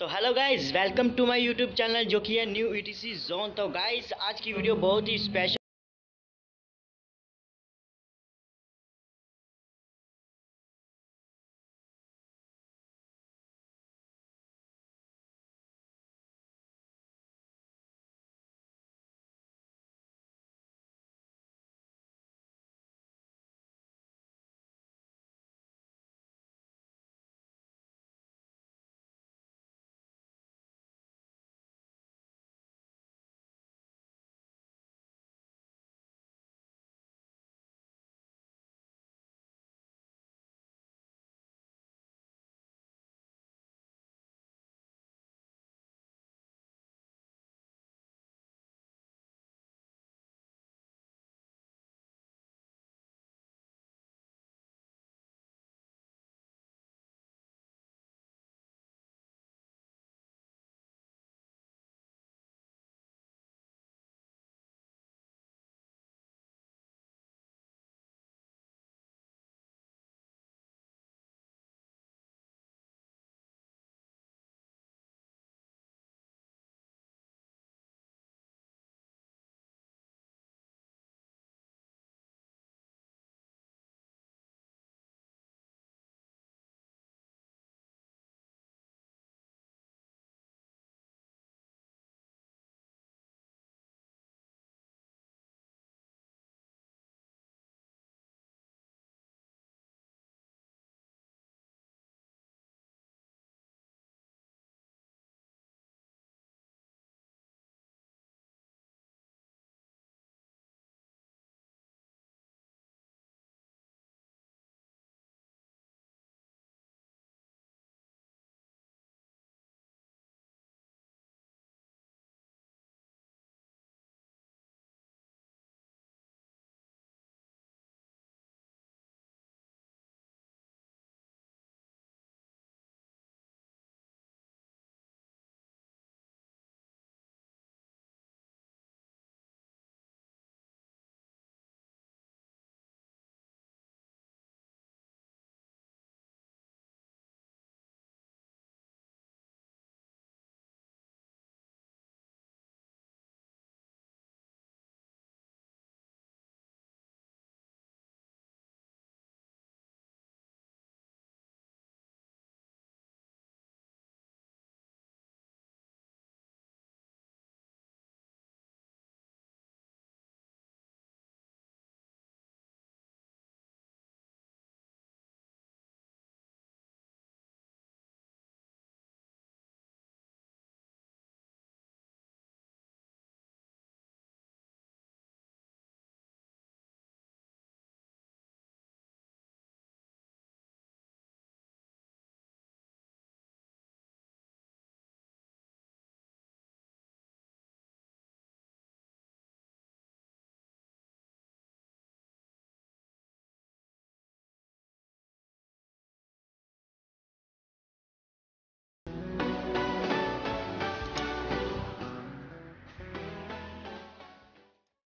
तो hello guys welcome to my YouTube channel जो कि है न्यू ईटीसी जोन तो गाइस आज की वीडियो बहुत ही स्पेशल